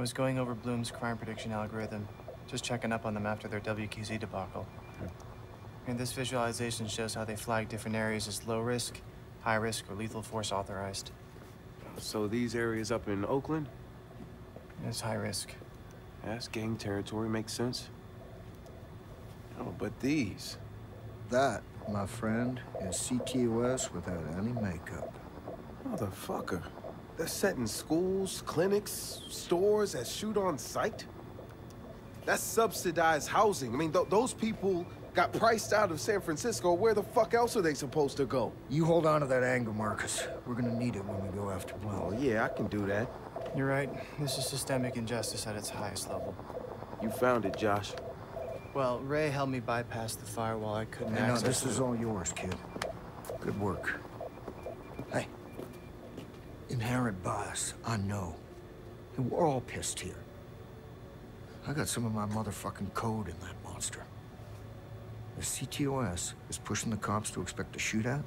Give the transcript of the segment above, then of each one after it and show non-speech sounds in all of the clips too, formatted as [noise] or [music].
I was going over Blume's crime prediction algorithm, just checking up on them after their WQZ debacle. And this visualization shows how they flag different areas as low risk, high risk, or lethal force authorized. So these areas up in Oakland? It's high risk. That's gang territory, makes sense. Oh, but these... That, my friend, is CTOS without any makeup. Motherfucker. They're setting schools, clinics, stores as shoot on sight? That's subsidized housing. I mean, th those people got priced out of San Francisco. Where the fuck else are they supposed to go? You hold on to that anger, Marcus. We're gonna need it when we go after Blume. Oh, yeah, I can do that. You're right. This is systemic injustice at its highest level. You found it, Josh. Well, Ray helped me bypass the firewall I couldn't I know, access. this is all yours, kid. Good work. Hey. Inherent bias, I know. And we're all pissed here. I got some of my motherfucking code in that monster. If CTOS is pushing the cops to expect a shootout,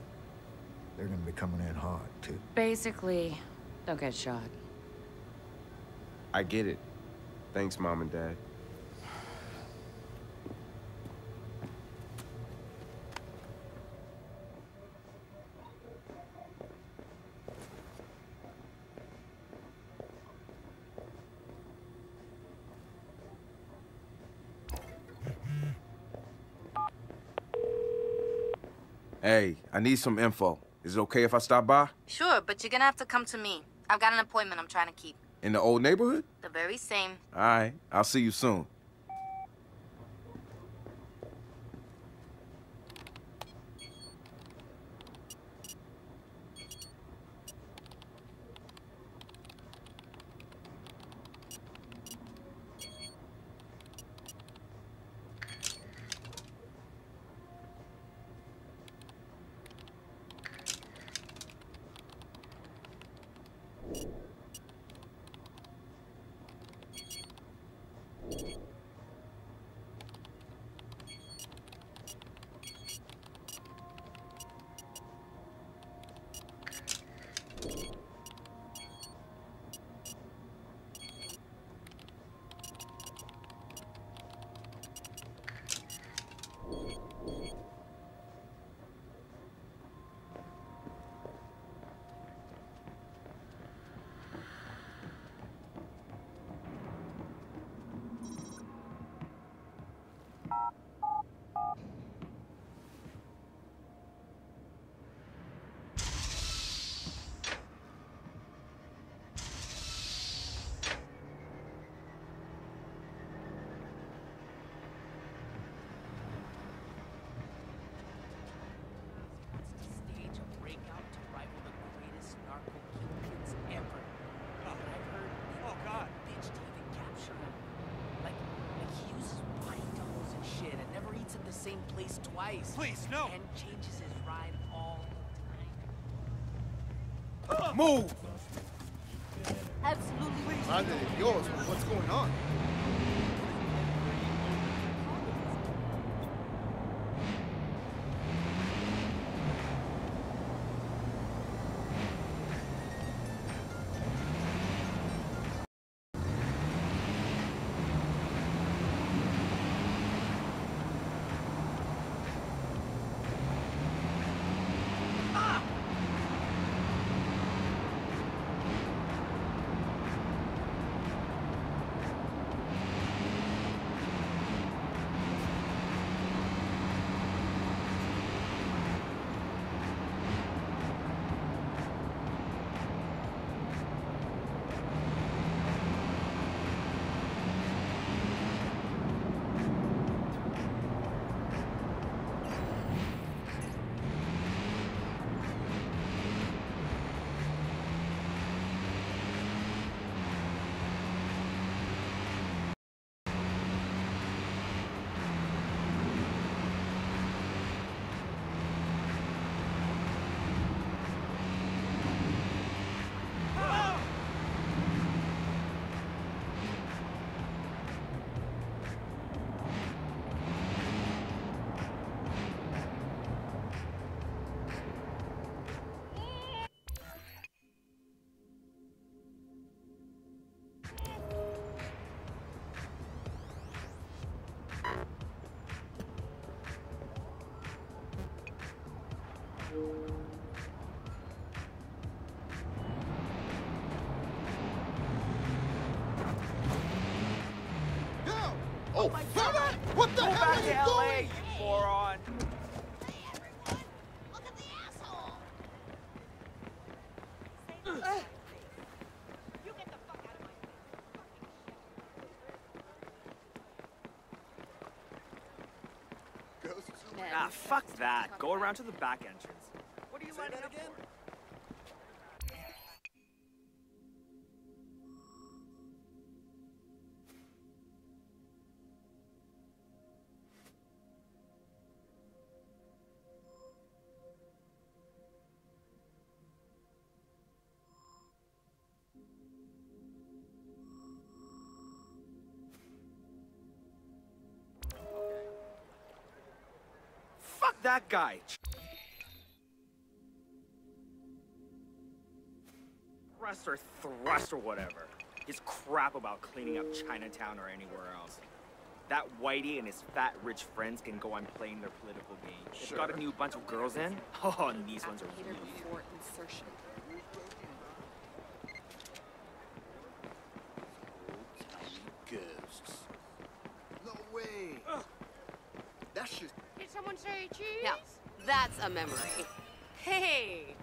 they're gonna be coming in hard, too. Basically, don't get shot. I get it. Thanks, Mom and Dad. Hey, I need some info. Is it okay if I stop by? Sure, but you're gonna have to come to me. I've got an appointment I'm trying to keep. In the old neighborhood? The very same. All right, I'll see you soon. stage a breakout to rival the greatest narco kingpins ever. But I've heard oh god, bitch to even capture him. Like, like he uses body doubles and shit, and never eats at the same place twice. Please, no. And changes his ride all the time. Move! Absolutely. Neither yours. What's going on? Fuck that. Go around to the back entrance. What are you lining up for? That guy! Thrust or thrust or whatever. His crap about cleaning up Chinatown or anywhere else. That Whitey and his fat rich friends can go on playing their political game. They've got a new bunch of girls in. [laughs] Oh, and these ones are really before insertion. Ghosts. No way. That shit. Did someone say cheese? Now, that's a memory. Hey!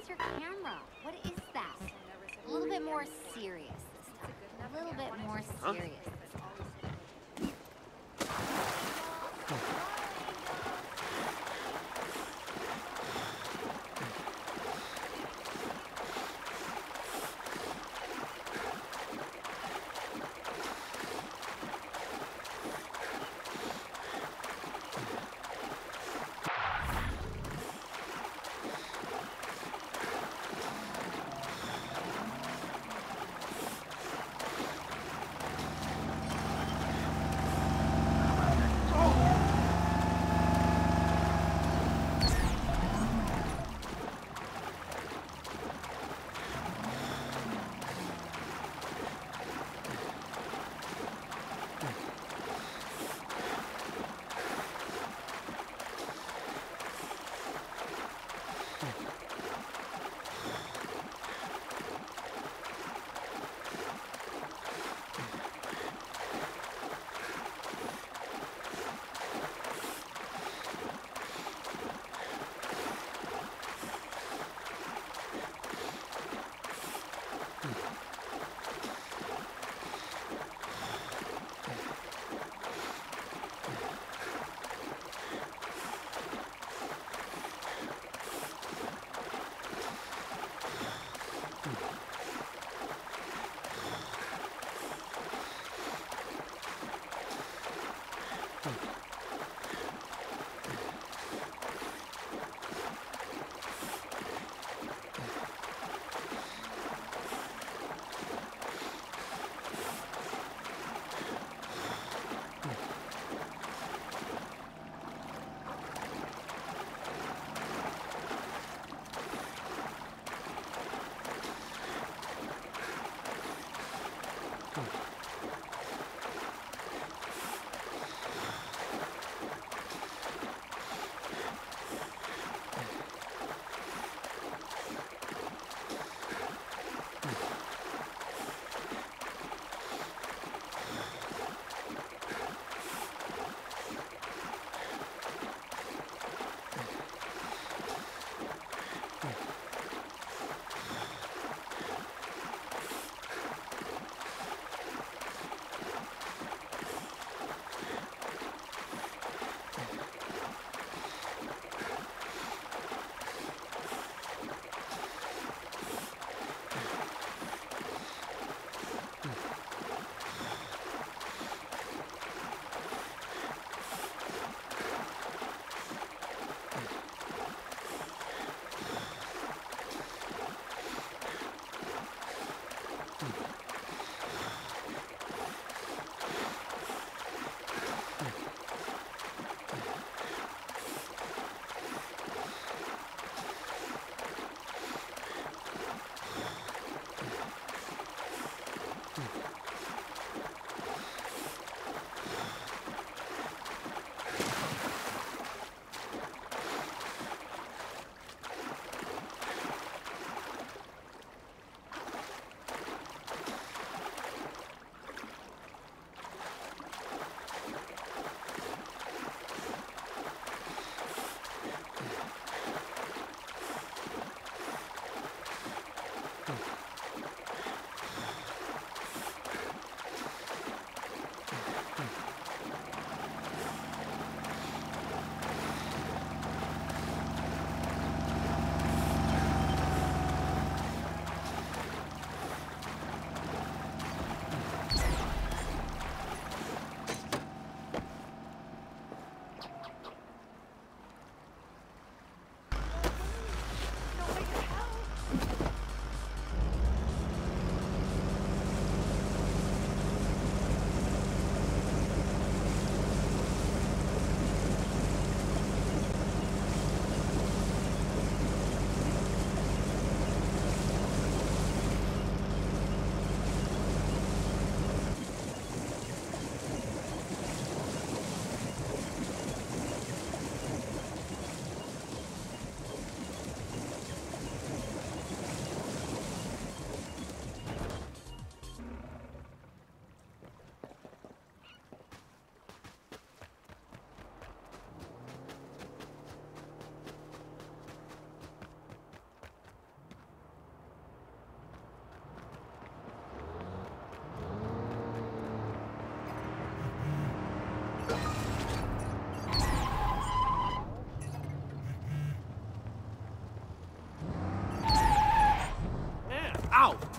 With your camera? What is that? A little bit more serious this time. A little bit more serious this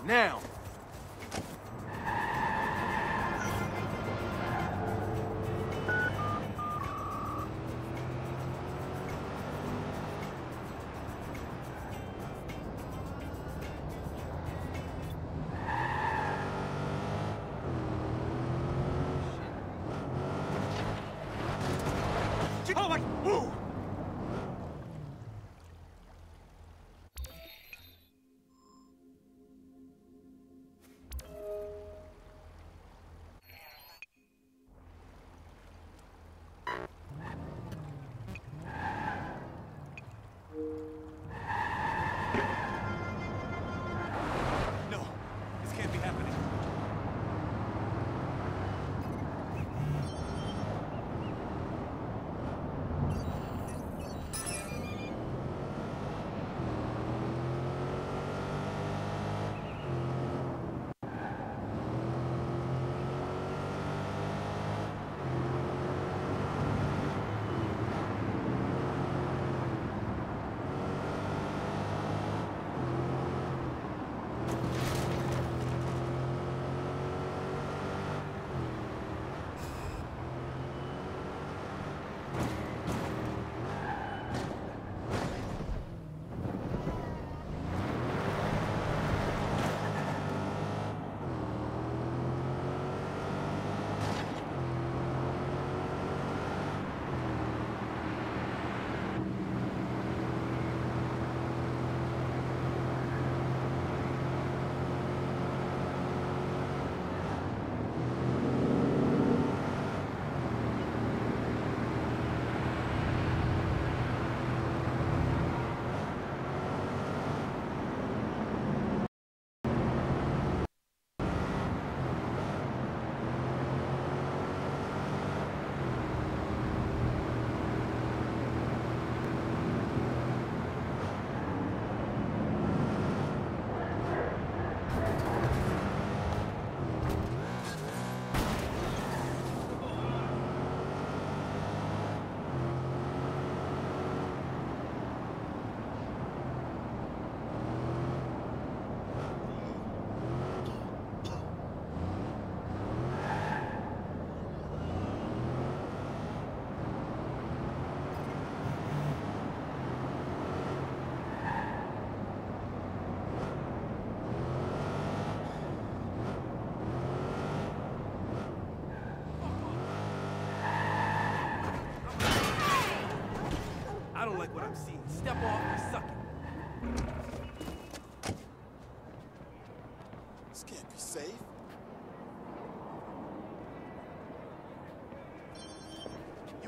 Now!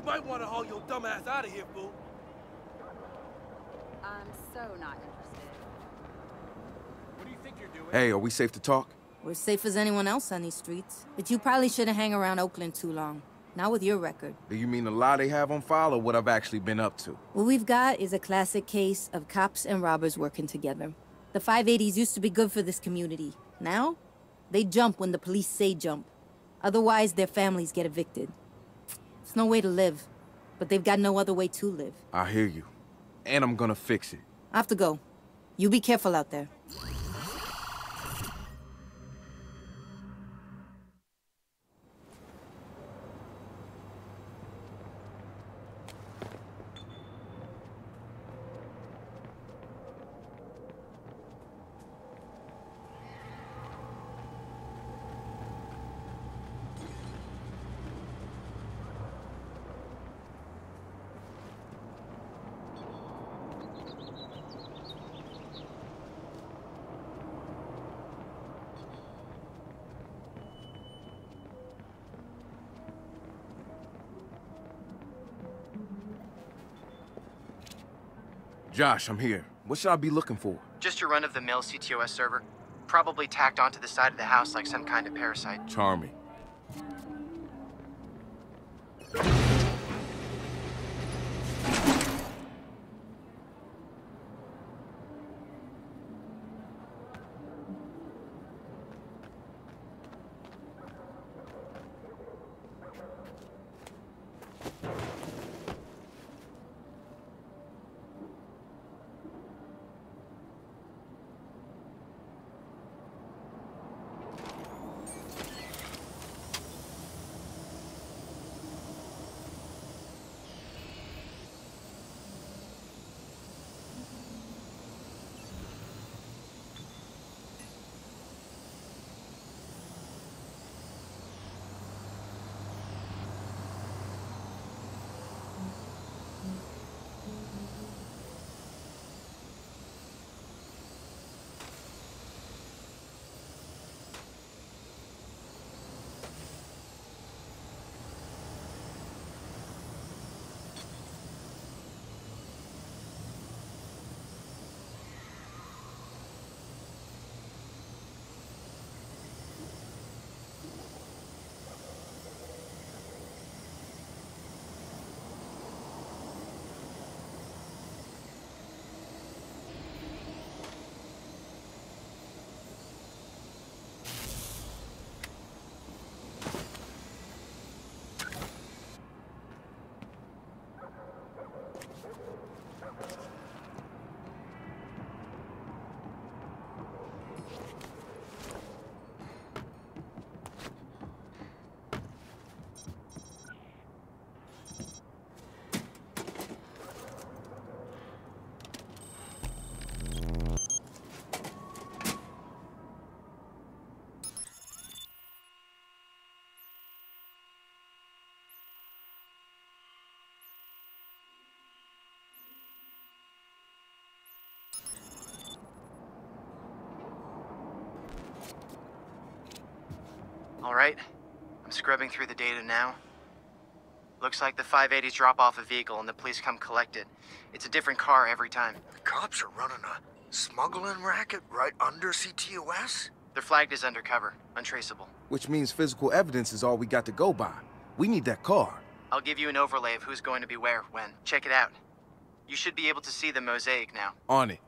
Might want to haul your dumb ass out of here, fool. I'm so not interested. What do you think you're doing? Hey, are we safe to talk? We're safe as anyone else on these streets. But you probably shouldn't hang around Oakland too long. Not with your record. Do you mean the lie they have on file or what I've actually been up to? What we've got is a classic case of cops and robbers working together. The 580s used to be good for this community. Now, they jump when the police say jump. Otherwise, their families get evicted. It's no way to live, but they've got no other way to live. I hear you. And I'm gonna fix it. I have to go. You be careful out there. Josh, I'm here. What should I be looking for? Just your run-of-the-mill CTOS server. Probably tacked onto the side of the house like some kind of parasite. Charming. All right, I'm scrubbing through the data now. Looks like the 580s drop off a vehicle and the police come collect it. It's a different car every time. The cops are running a smuggling racket right under CTOS? They're flagged as undercover, untraceable. Which means physical evidence is all we got to go by. We need that car. I'll give you an overlay of who's going to be where, when. Check it out. You should be able to see the mosaic now. On it.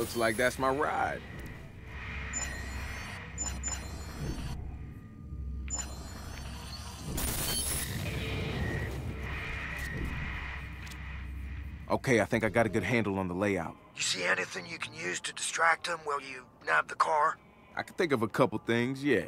Looks like that's my ride. Okay, I think I got a good handle on the layout. You see anything you can use to distract them while you nab the car? I can think of a couple things, yeah.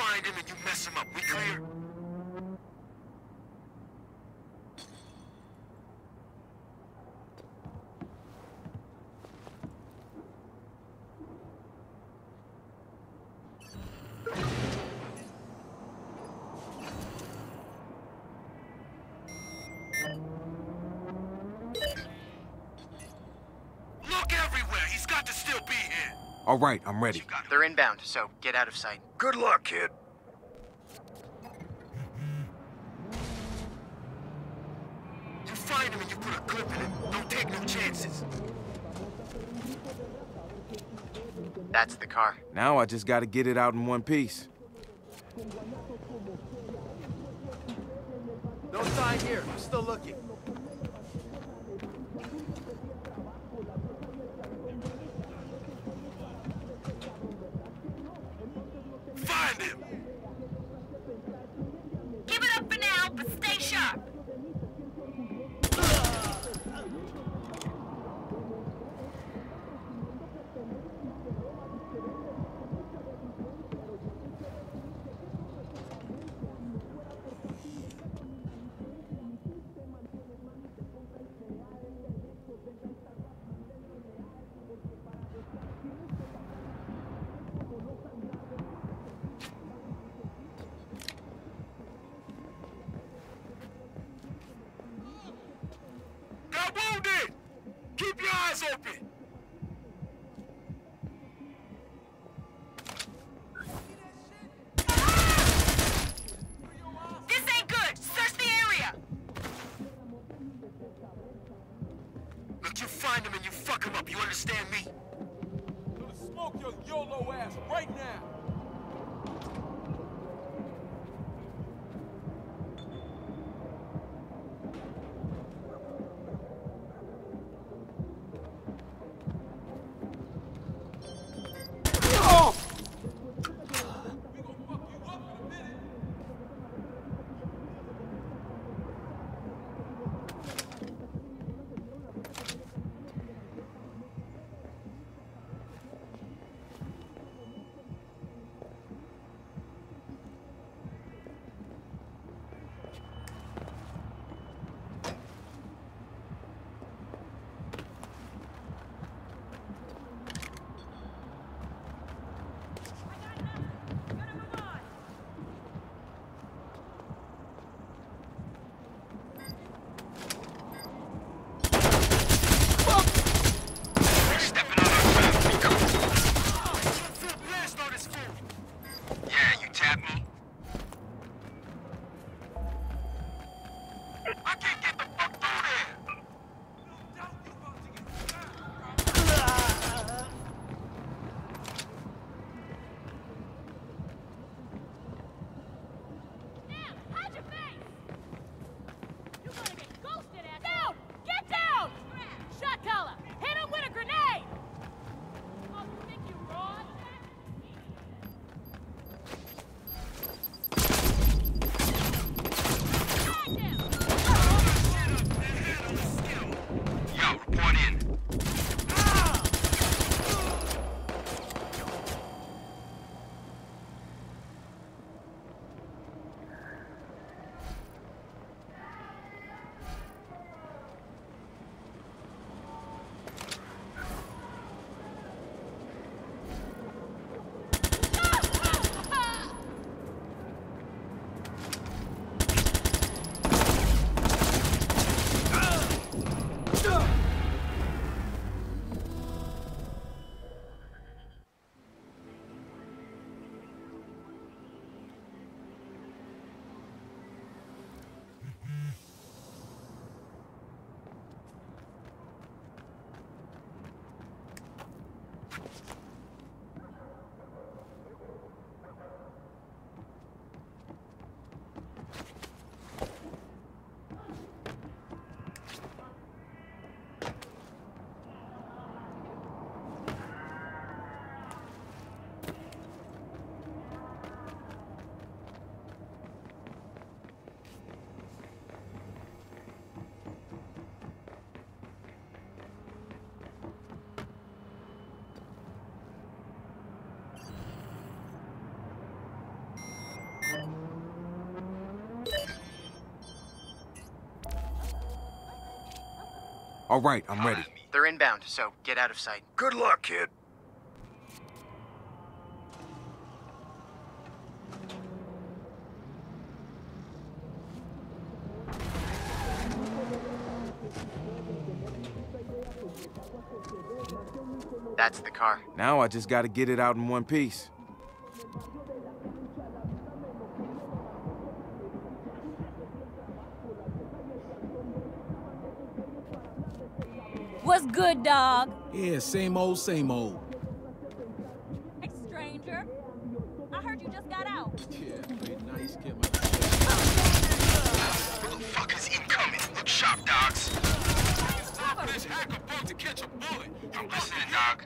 find him and you mess him up. We clear? All right, I'm ready. They're inbound, so get out of sight. Good luck, kid. Now I just gotta get it out in one piece. All right, I'm ready. They're inbound, so get out of sight. Good luck, kid. That's the car. Now I just gotta get it out in one piece. What's good, dog? Yeah, same old, same old. Hey, stranger. I heard you just got out. [laughs] Yeah, man, nice kid. Oh, Fuckers incoming. Look sharp, dogs. This hacker about to catch a bullet. I'm listening, dog.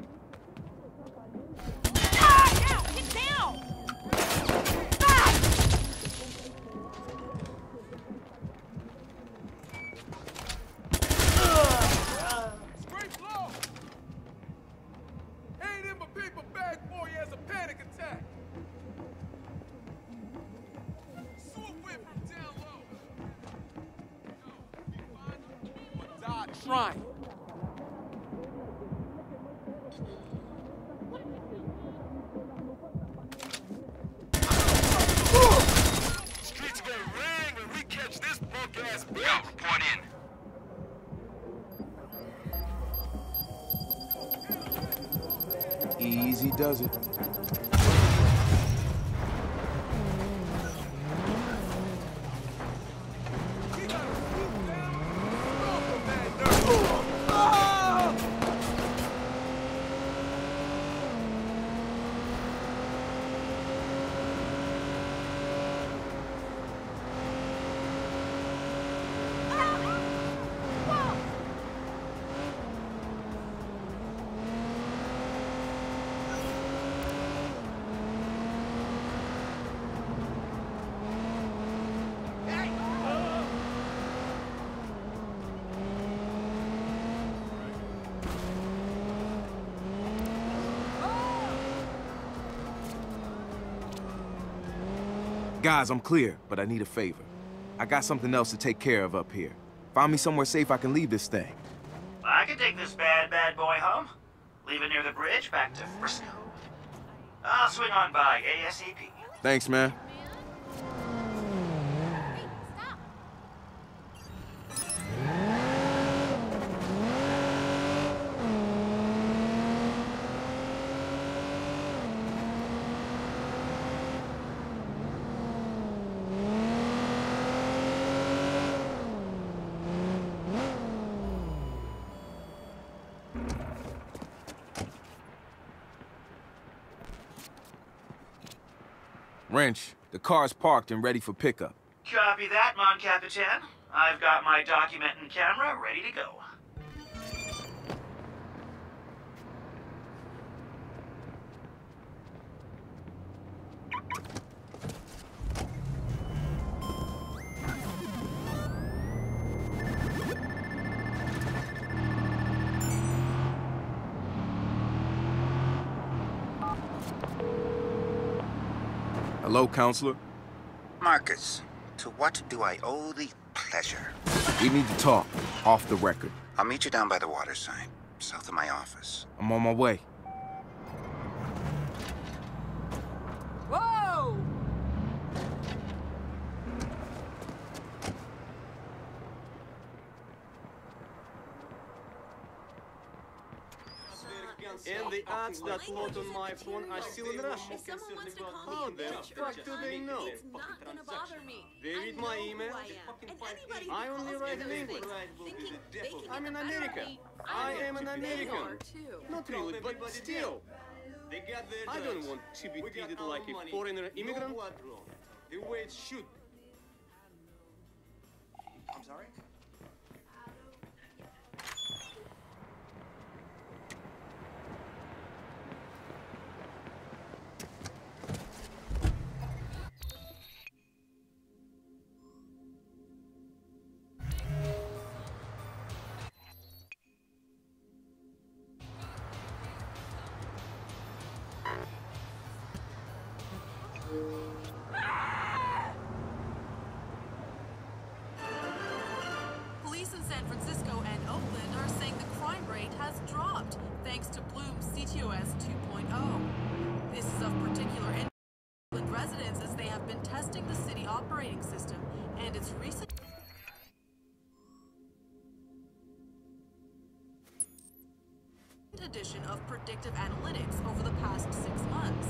Guys, I'm clear, but I need a favor. I got something else to take care of up here. Find me somewhere safe I can leave this thing. I can take this bad, bad boy home. Leave it near the bridge back to Frisco. I'll swing on by ASAP. Thanks, man. The car's parked and ready for pickup. Copy that, Mon Capitan. I've got my document and camera ready to go. Hello, counselor? Marcus, to what do I owe the pleasure? We need to talk, off the record. I'll meet you down by the waterside, south of my office. I'm on my way. Whoa! And the ads that load on my phone are still in Russian. How the fuck do they know? They read my email. I only write in English. I'm in America. I am an American. Not really, but still. I don't want to be treated like a foreigner immigrant. The way it should. I'm sorry? Edition of predictive analytics over the past six months.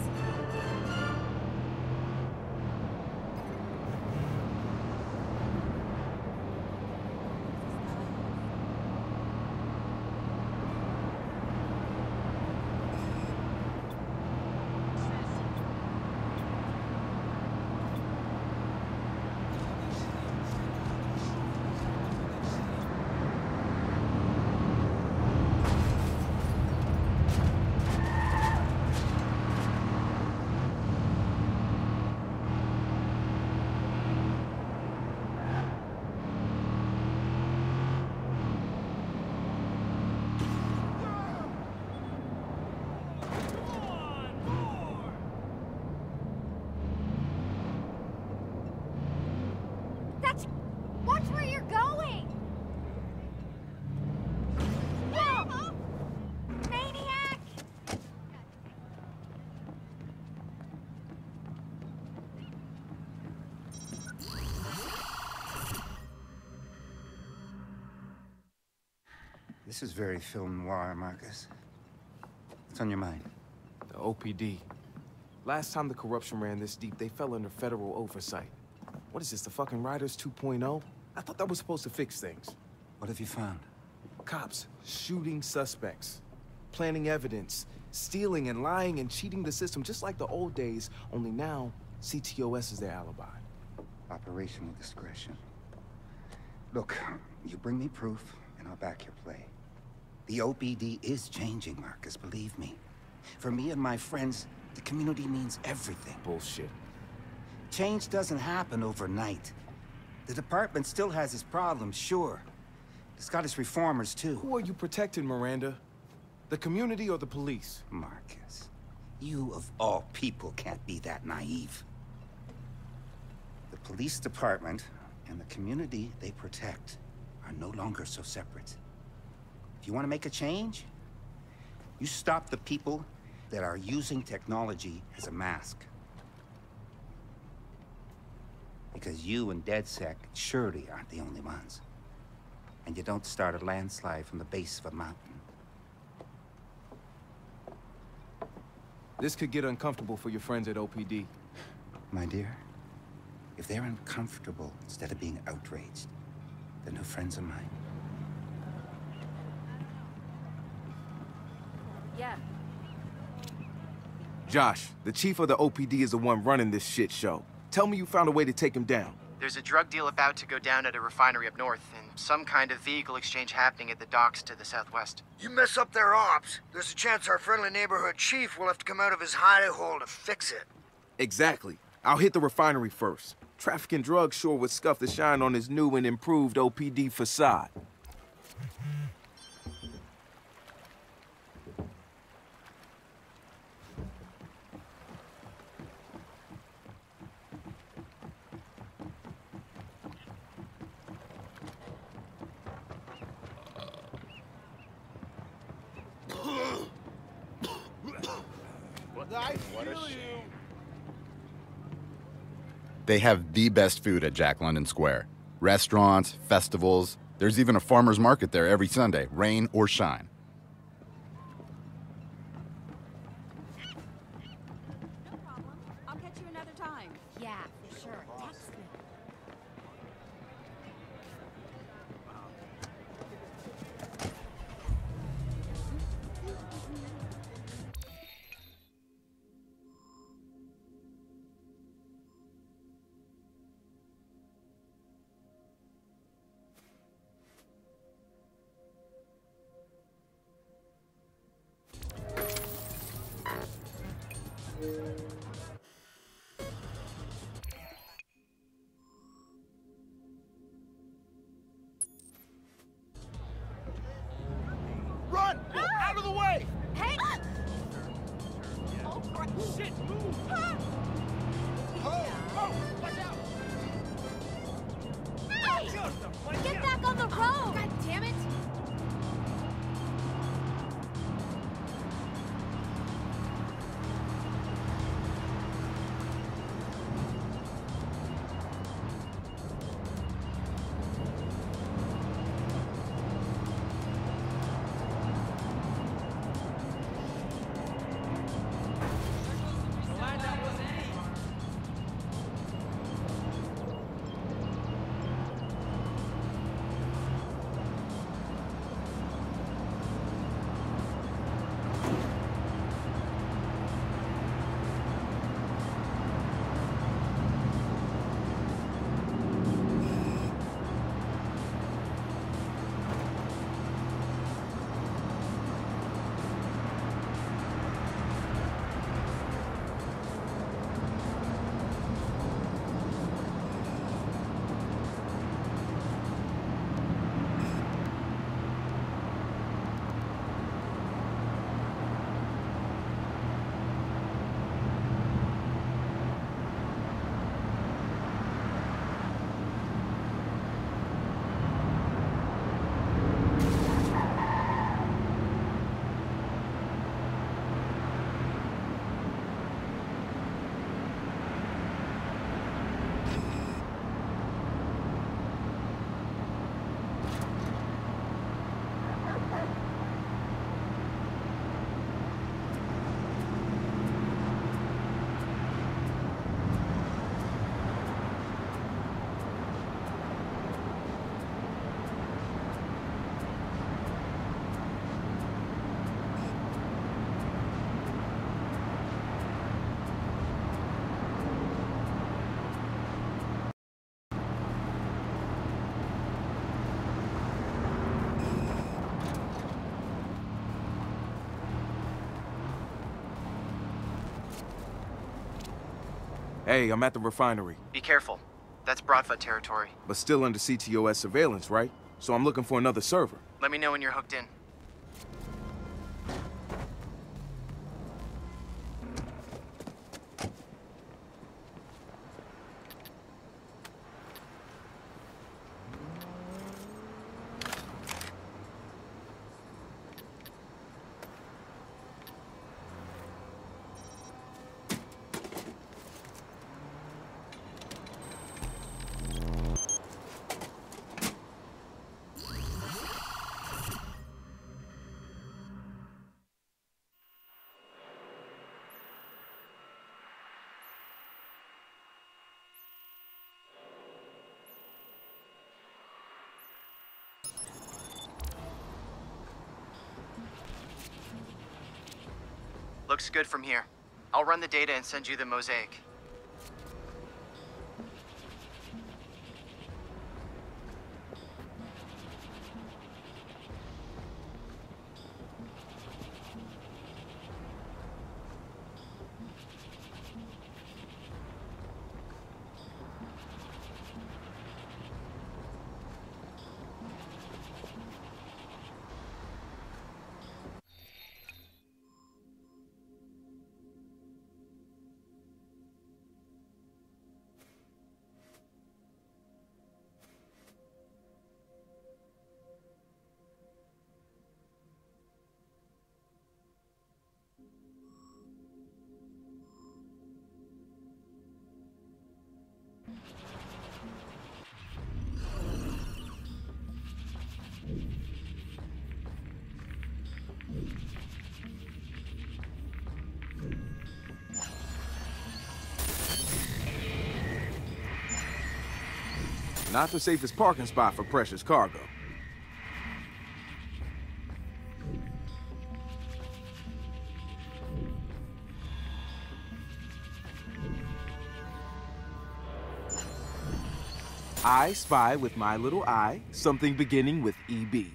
That's. Watch where you're going! Whoa! Maniac! This is very film noir, Marcus. What's on your mind? The OPD. Last time the corruption ran this deep, they fell under federal oversight. What is this, the fucking Riders 2.0? I thought that was supposed to fix things. What have you found? Cops shooting suspects, planting evidence, stealing and lying and cheating the system just like the old days, only now CTOS is their alibi. Operational discretion. Look, you bring me proof, and I'll back your play. The OPD is changing, Marcus, believe me. For me and my friends, the community means everything. Bullshit. Change doesn't happen overnight. The department still has its problems, sure. It's got its reformers, too. Who are you protecting, Miranda? The community or the police? Marcus, you of all people can't be that naive. The police department and the community they protect are no longer so separate. If you want to make a change, you stop the people that are using technology as a mask. Because you and DedSec surely aren't the only ones. And you don't start a landslide from the base of a mountain. This could get uncomfortable for your friends at OPD. My dear, if they're uncomfortable instead of being outraged, they're no friends of mine. Yeah. Josh, the chief of the OPD is the one running this shit show. Tell me you found a way to take him down. There's a drug deal about to go down at a refinery up north, and some kind of vehicle exchange happening at the docks to the southwest. You mess up their ops, there's a chance our friendly neighborhood chief will have to come out of his hidey hole to fix it. Exactly. I'll hit the refinery first. Trafficking drugs sure would scuff the shine on his new and improved OPD facade. I feel you. They have the best food at Jack London Square. Restaurants, festivals, there's even a farmer's market there every Sunday, rain or shine. Hey, I'm at the refinery, Be careful. That's Bratva territory. but still under CTOS surveillance, right? So I'm looking for another server. Let me know when you're hooked in. Looks good from here. I'll run the data and send you the mosaic. Not the safest parking spot for precious cargo. I spy with my little eye something beginning with EB.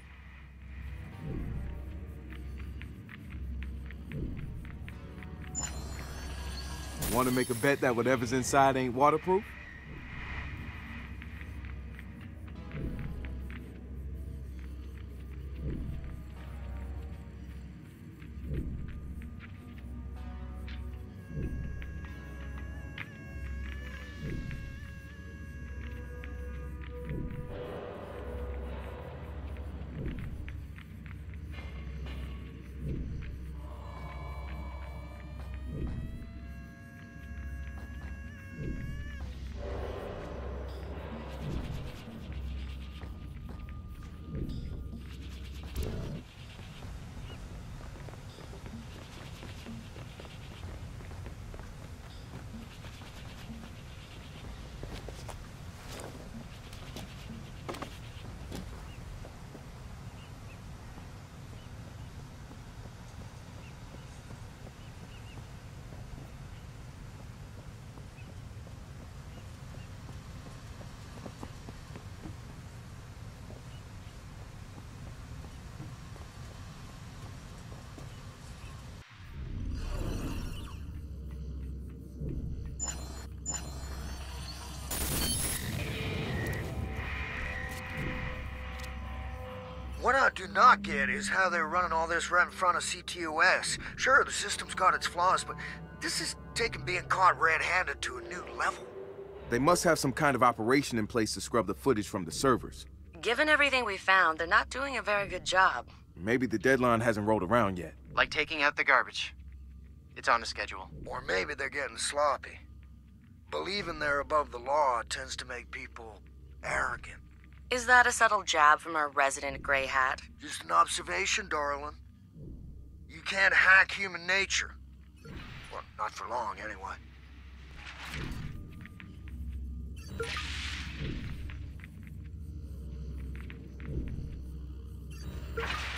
Want to make a bet that whatever's inside ain't waterproof? What I do not get is how they're running all this right in front of CTOS. Sure, the system's got its flaws, but this is taking being caught red-handed to a new level. They must have some kind of operation in place to scrub the footage from the servers. Given everything we found, they're not doing a very good job. Maybe the deadline hasn't rolled around yet. Like taking out the garbage. It's on a schedule. Or maybe they're getting sloppy. Believing they're above the law tends to make people arrogant. Is that a subtle jab from our resident gray hat? Just an observation, darling. You can't hack human nature. Well, not for long, anyway. you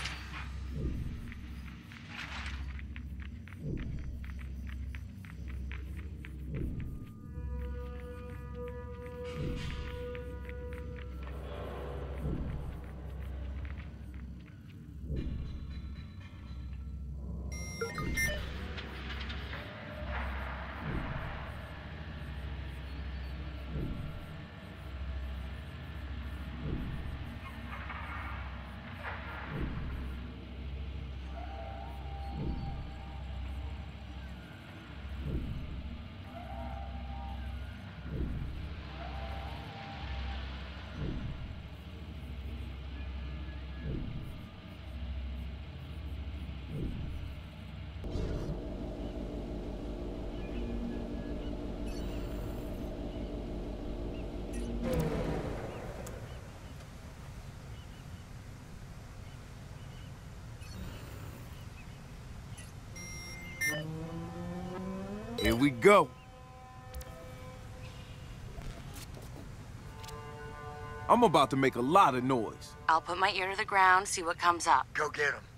we go. I'm about to make a lot of noise. I'll put my ear to the ground, see what comes up. Go get him.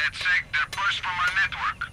Try, DedSec. They're burst from our network.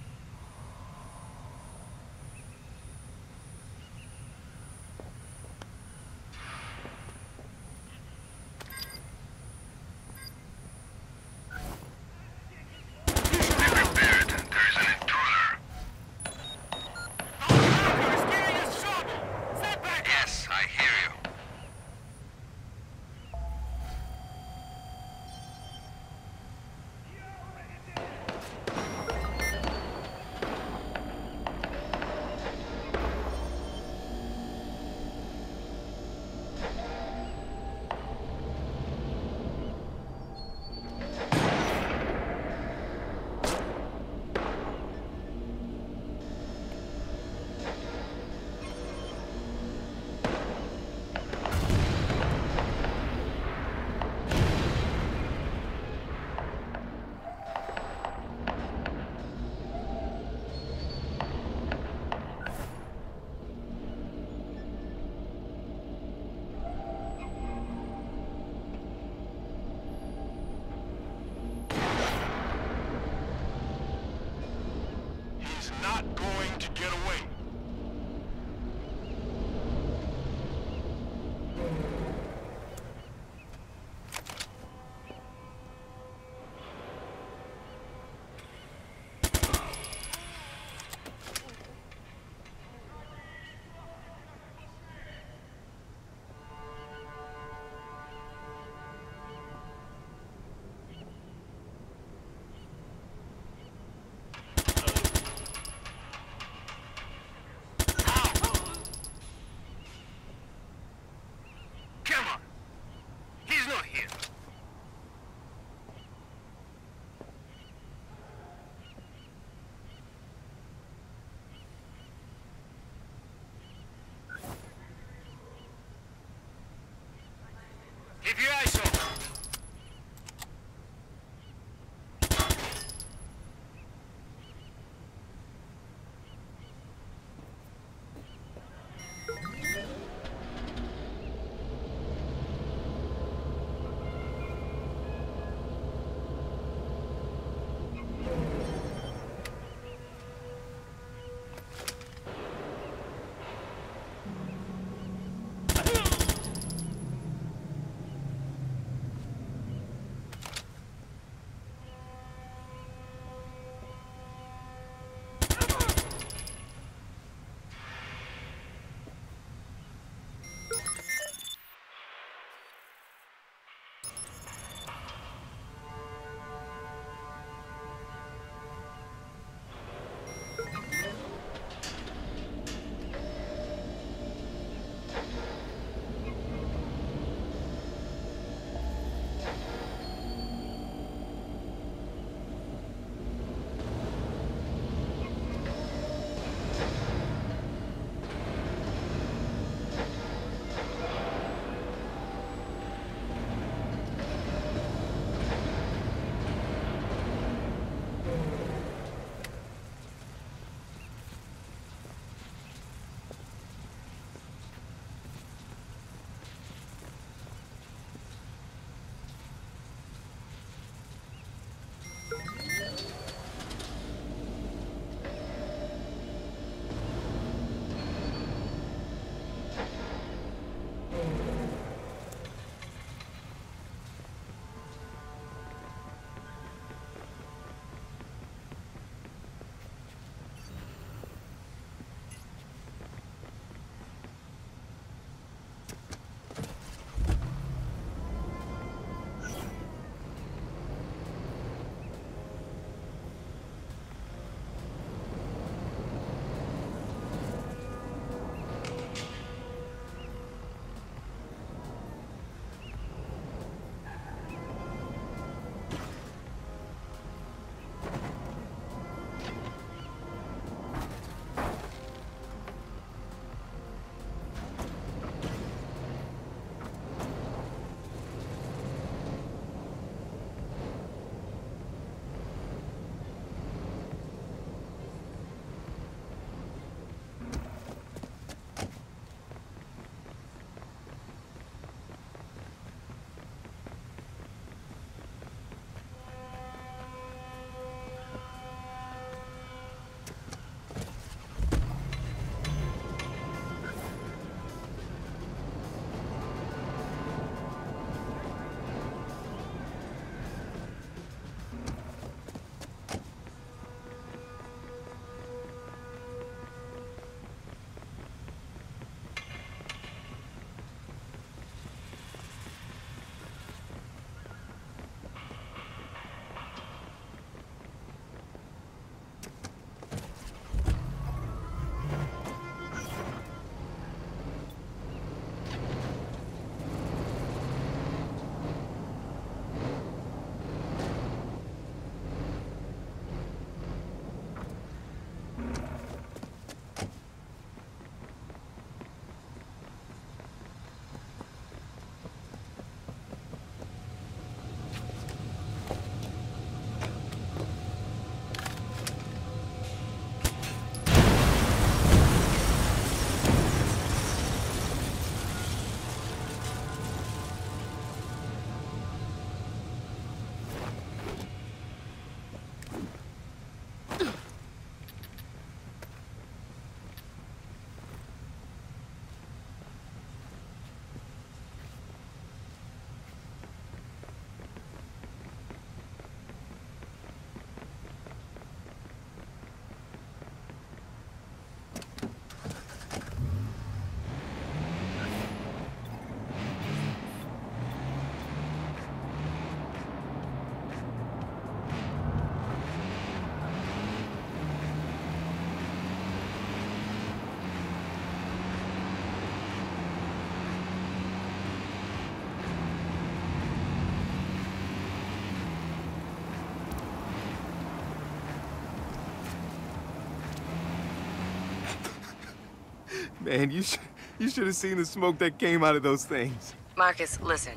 Man, you, sh you should have seen the smoke that came out of those things. Marcus, listen.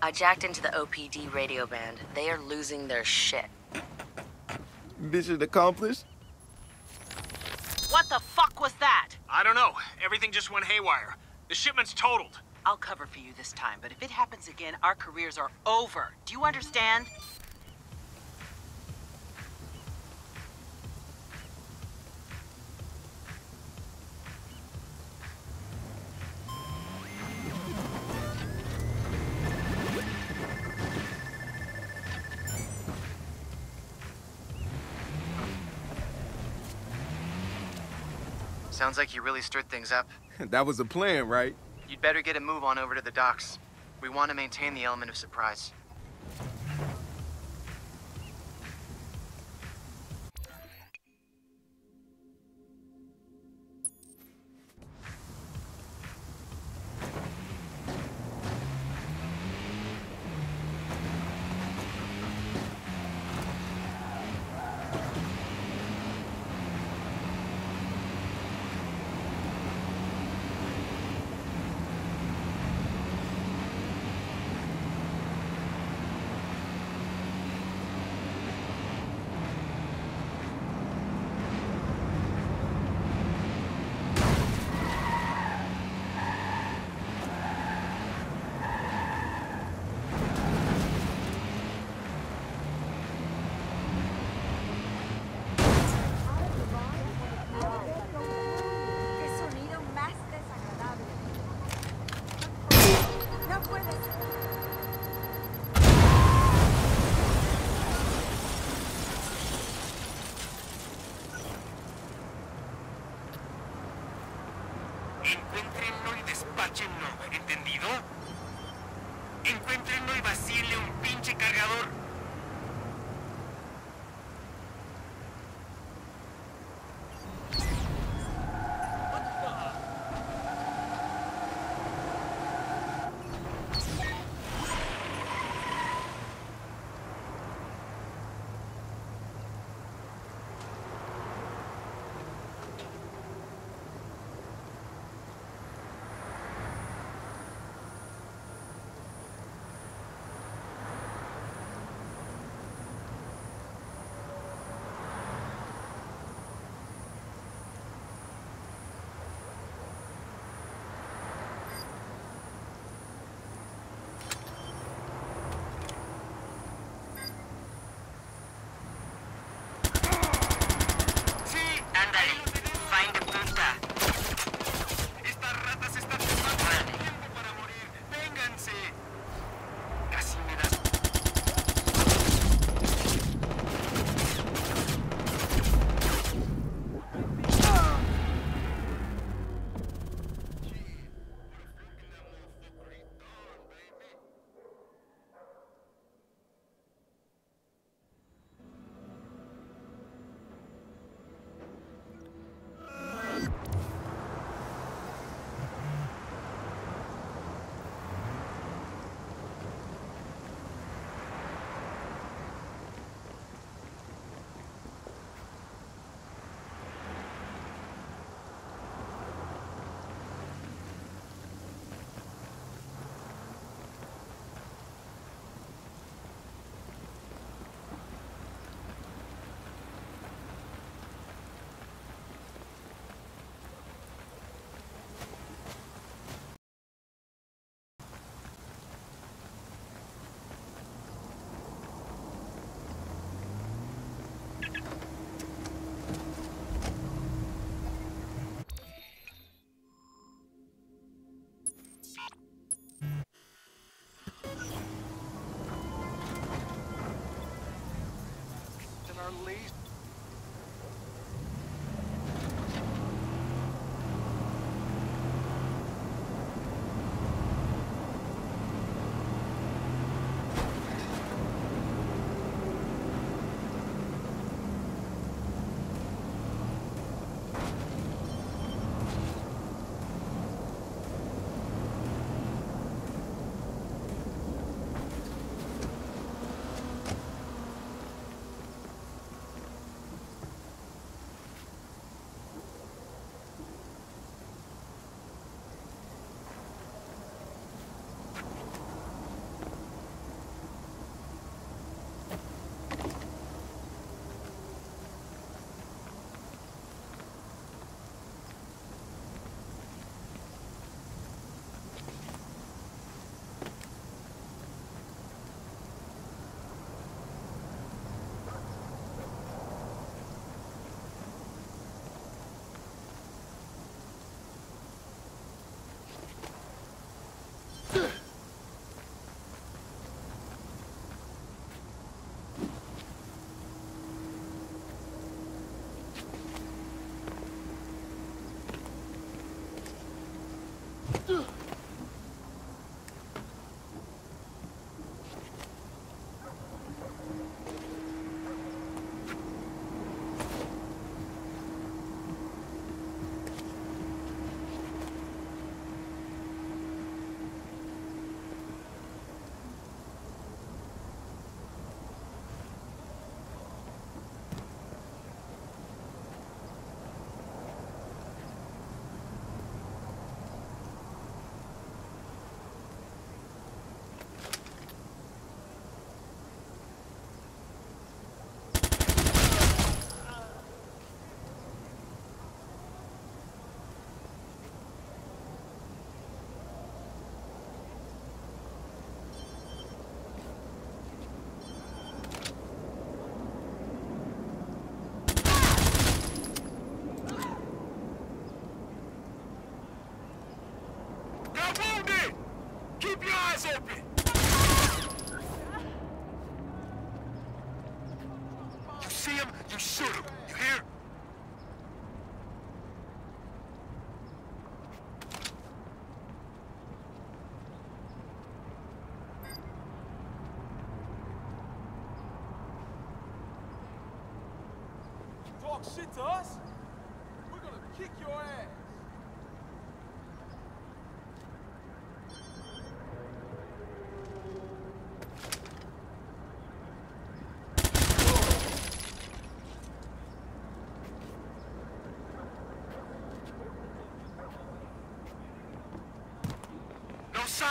I jacked into the OPD radio band. They are losing their shit. Mission accomplished? What the fuck was that? I don't know. Everything just went haywire. The shipment's totaled. I'll cover for you this time, but if it happens again, our careers are over. Do you understand? Sounds like you really stirred things up. [laughs] that was the plan, right? You'd better get a move on over to the docks. We want to maintain the element of surprise.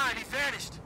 mine. He vanished.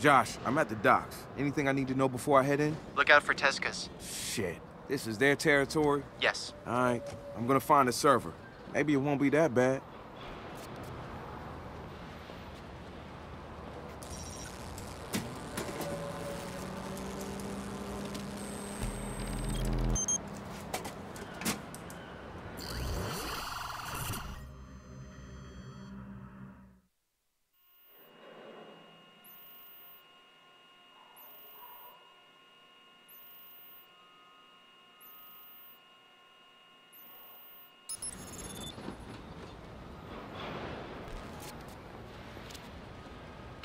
Josh, I'm at the docks. Anything I need to know before I head in? Look out for Tezcas. Shit. This is their territory? Yes. All right. I'm gonna find a server. Maybe it won't be that bad.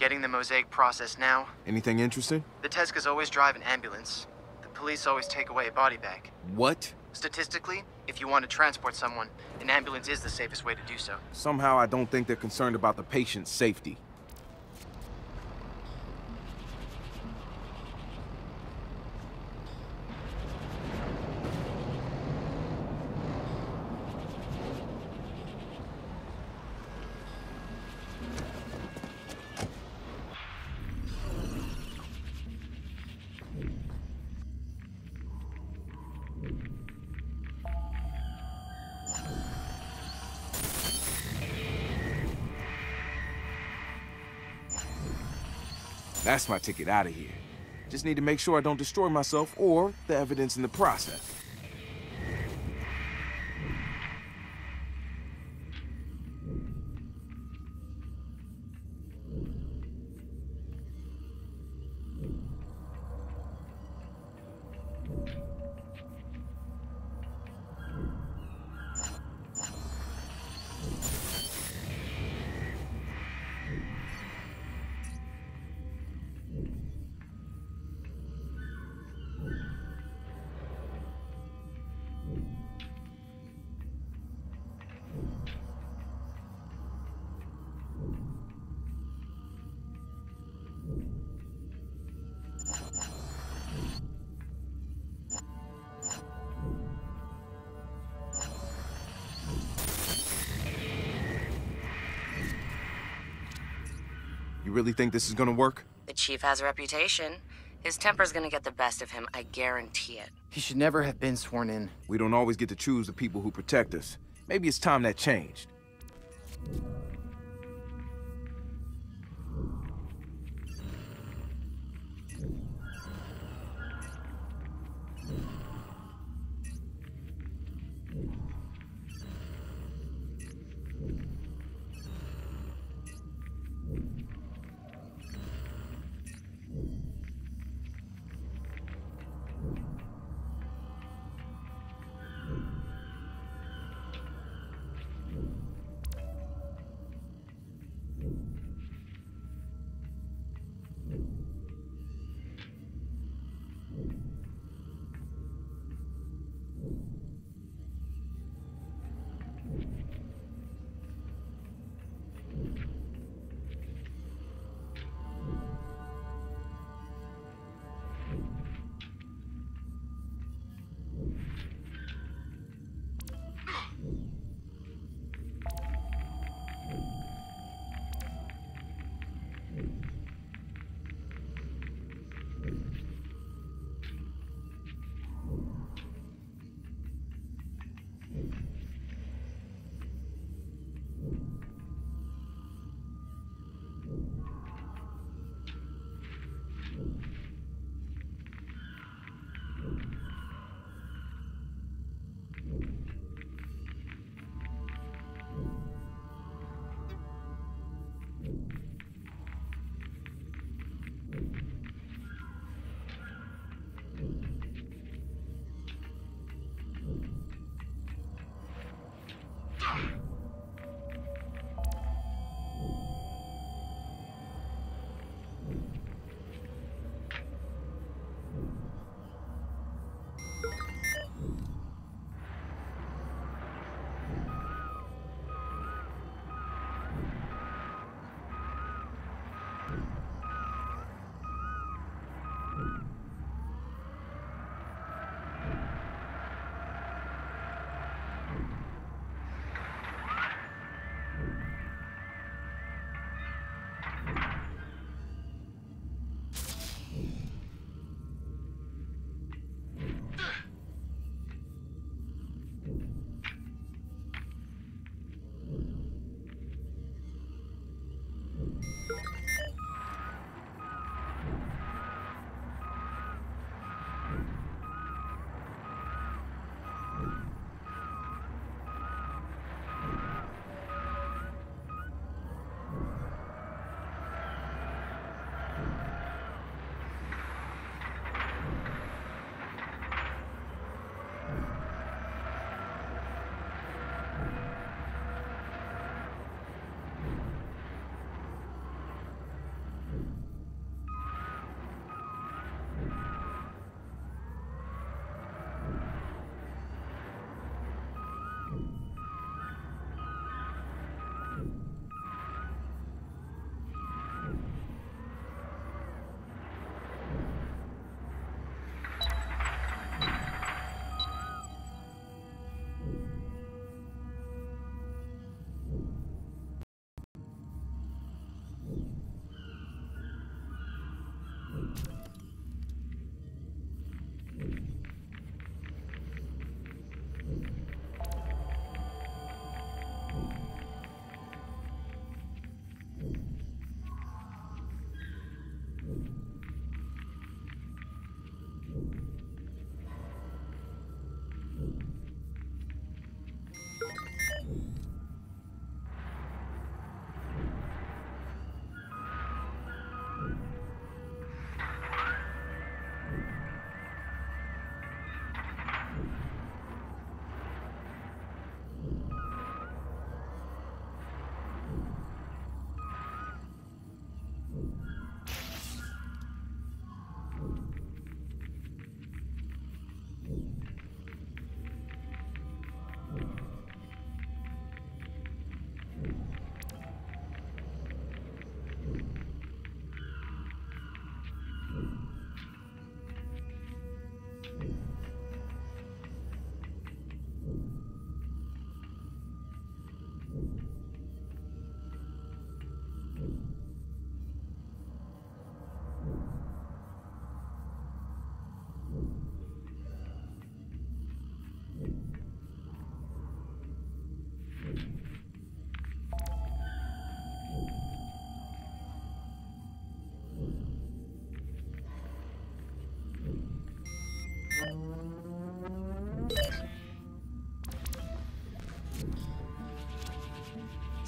Getting the mosaic process now. Anything interesting? The Tezcas always drive an ambulance. The police always take away a body bag. What? Statistically, if you want to transport someone, an ambulance is the safest way to do so. Somehow I don't think they're concerned about the patient's safety. That's my ticket out of here. Just need to make sure I don't destroy myself or the evidence in the process. Really think this is gonna work? The chief has a reputation. His temper's gonna get the best of him, I guarantee it. He should never have been sworn in. We don't always get to choose the people who protect us. Maybe it's time that changed.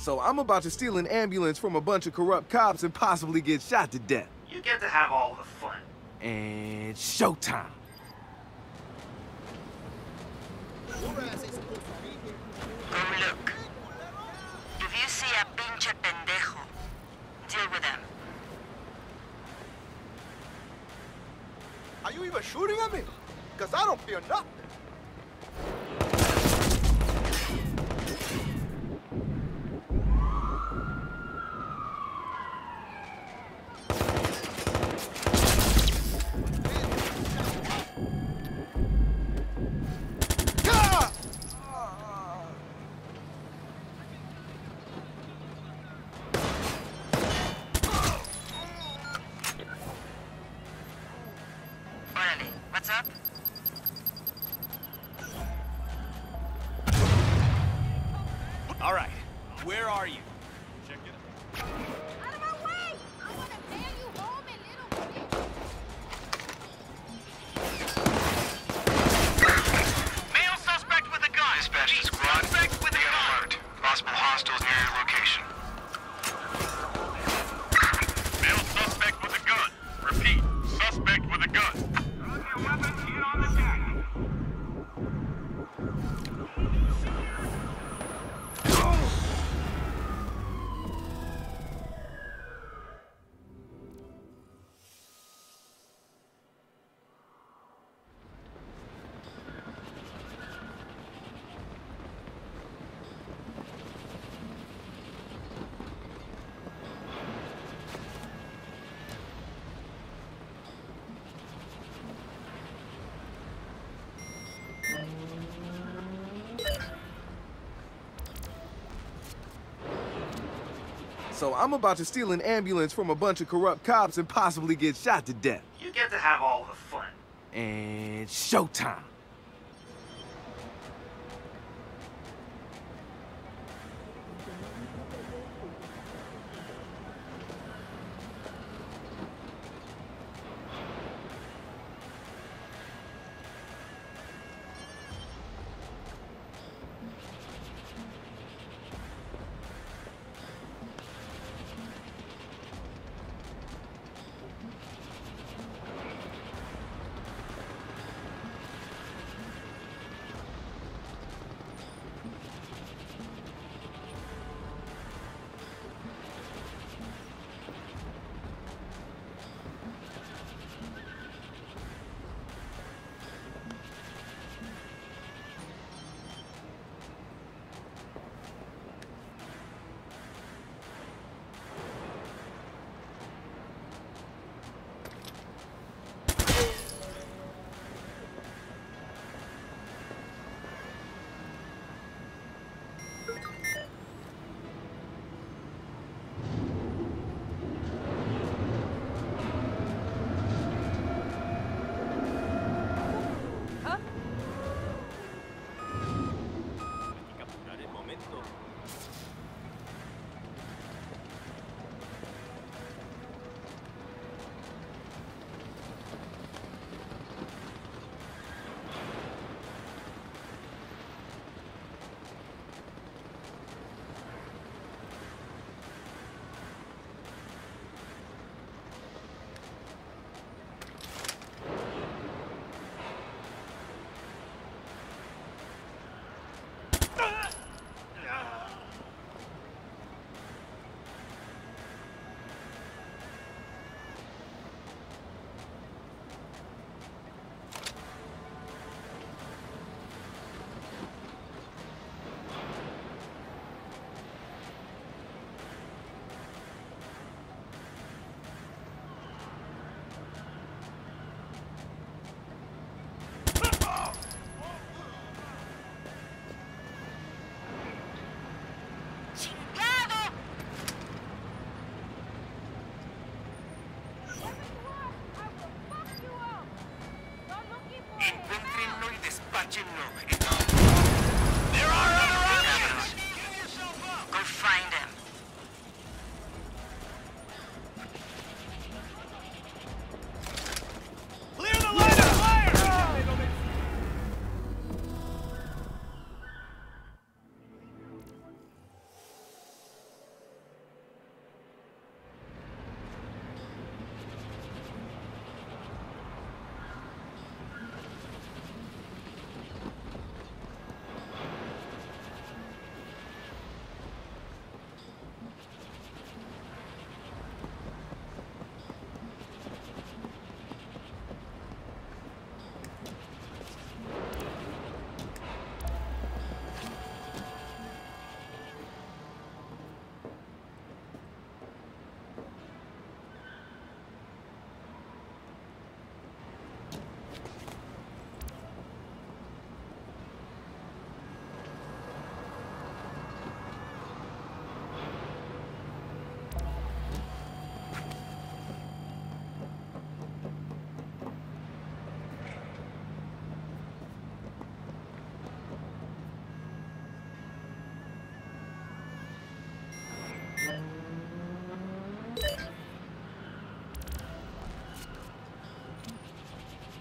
So I'm about to steal an ambulance from a bunch of corrupt cops and possibly get shot to death. You get to have all the fun. And showtime. So I'm about to steal an ambulance from a bunch of corrupt cops and possibly get shot to death. You get to have all the fun. And showtime.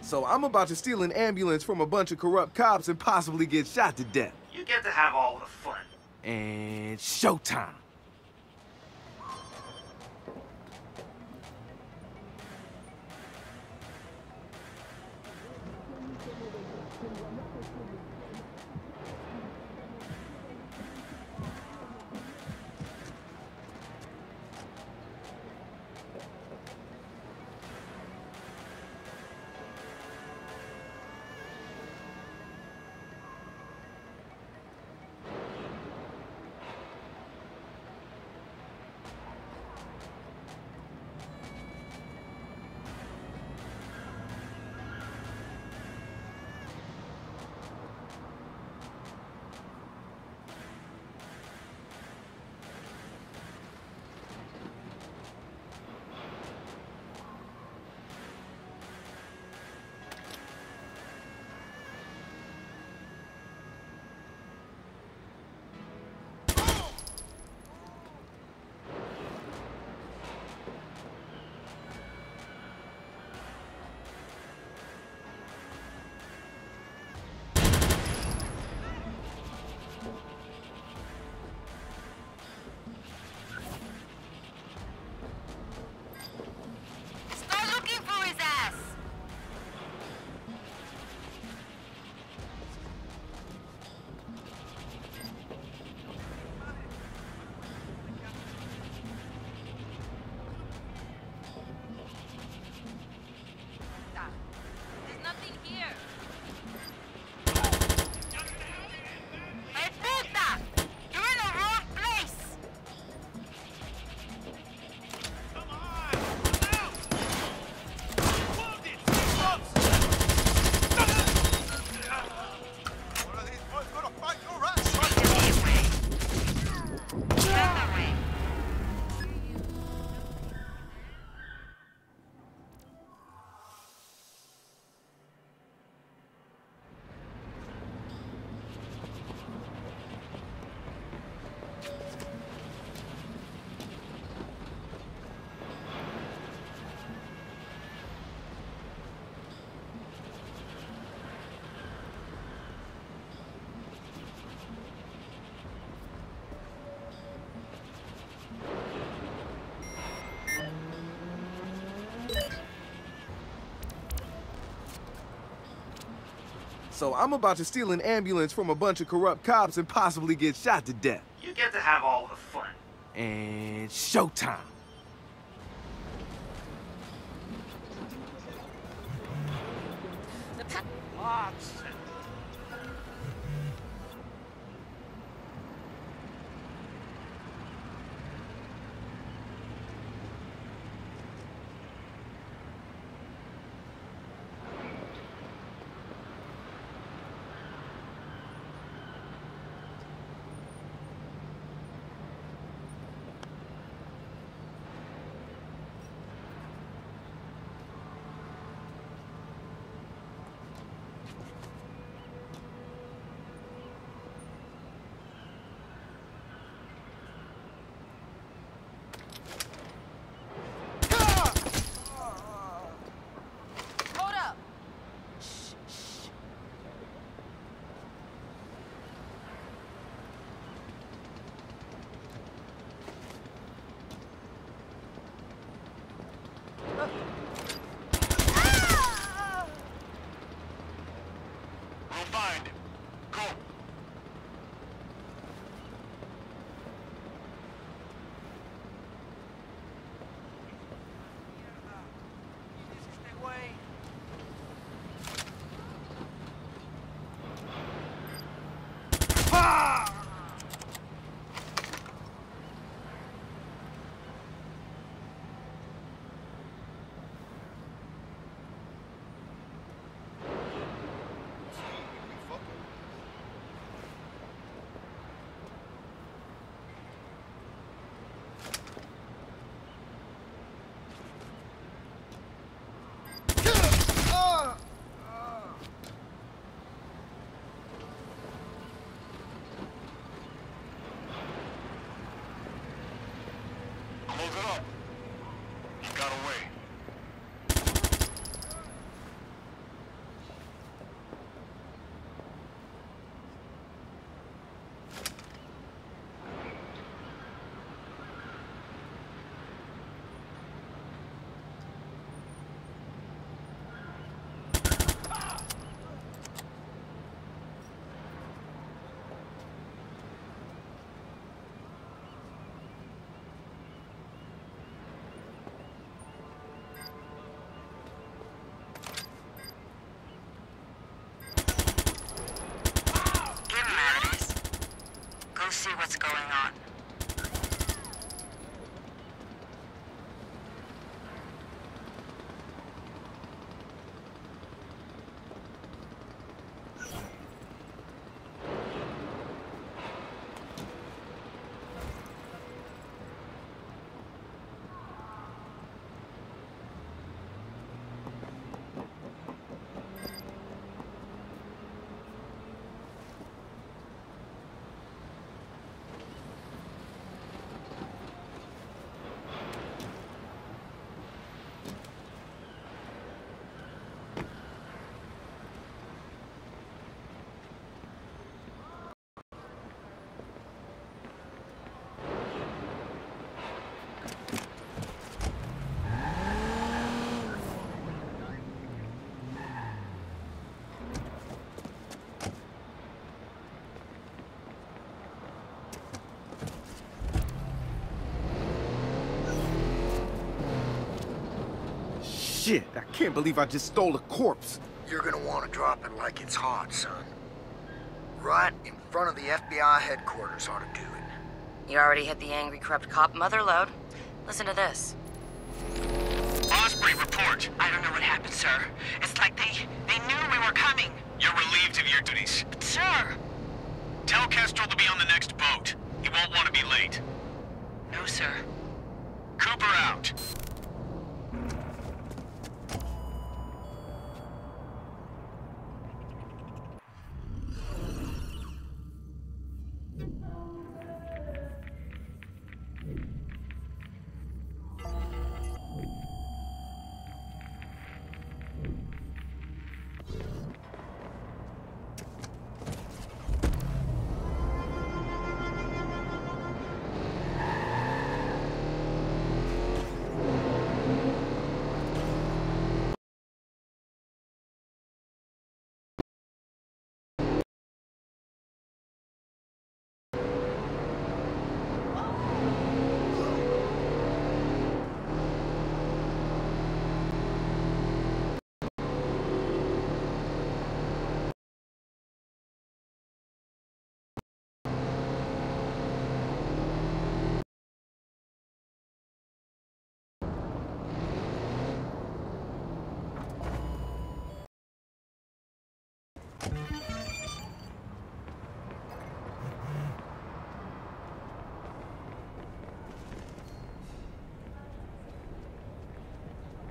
So I'm about to steal an ambulance from a bunch of corrupt cops and possibly get shot to death. You get to have all the fun. And showtime. So I'm about to steal an ambulance from a bunch of corrupt cops and possibly get shot to death. You get to have all the fun. And showtime. What's going on. Shit, I can't believe I just stole a corpse. You're gonna want to drop it like it's hot, son. Right in front of the FBI headquarters ought to do it. You already hit the angry, corrupt cop mother lode. Listen to this. Osprey, report. I don't know what happened, sir. It's like they they knew we were coming. You're relieved of your duties. But sir! Tell Kestrel to be on the next boat. He won't want to be late. No, sir.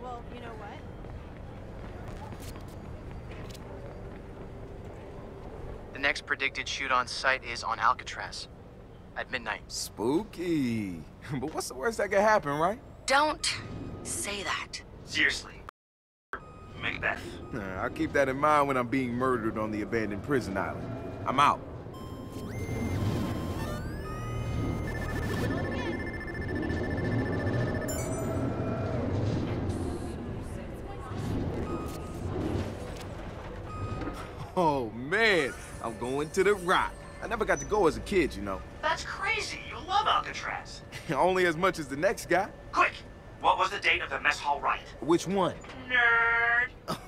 Well, you know what? The next predicted shoot on site is on Alcatraz. At midnight. Spooky. [laughs] but what's the worst that could happen, right? Don't say that. Seriously. Macbeth. I'll keep that in mind when I'm being murdered on the abandoned prison island. I'm out. [laughs] Oh, man. I'm going to the rock. I never got to go as a kid, you know. That's crazy. You love Alcatraz. [laughs] Only as much as the next guy. Quick, what was the date of the mess hall riot? Which one? Nerd. [laughs]